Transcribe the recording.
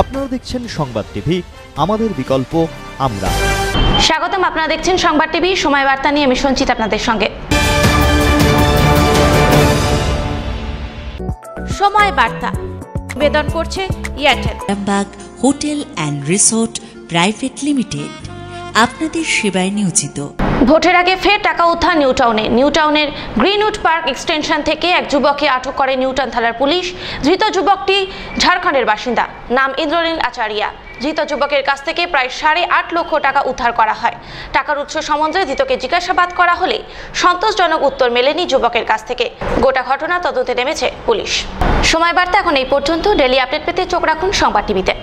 আপনারা দেখছেন সংবাদ টিভি আমাদের বিকল্প আমরা। স্বাগতম আপনারা দেখছেন সংবাদ টিভি সময় বার্তা নিয়ে আমি সঞ্চিত আপনাদের সঙ্গে। সময় বার্তা নিবেদন করছে Airtel. Arambagh hotel and resort private limited. আপনাদের সেবায় নিয়োজিত। ভোটের আগে ফের টাকা উদ্ধার নিউ টাউনে। নিউ টাউনের গ্রিনউড পার্ক এক্সটেনশন থেকে এক যুবককে আটক করে নিউটাউন থানার পুলিশ। ধৃত যুবকটি ঝাড়খণ্ডের বাসিন্দা। নাম ইন্দ্রনীল আচারিয়া। ধৃত যুবকের কাছ থেকে প্রায় সাড়ে আট লক্ষ টাকা উদ্ধার করা হয়। টাকার উৎস সম্বন্ধে ধৃতকে জিজ্ঞাসাবাদ করা হলে সন্তোষজনক উত্তর মেলেনি যুবকের কাছ থেকে। গোটা ঘটনা তদন্তে নেমেছে পুলিশ। সময় বার্তা এখন এই পর্যন্ত। ডেলি আপডেট পেতে চোখ রাখুন সংবাদ টিভিতে।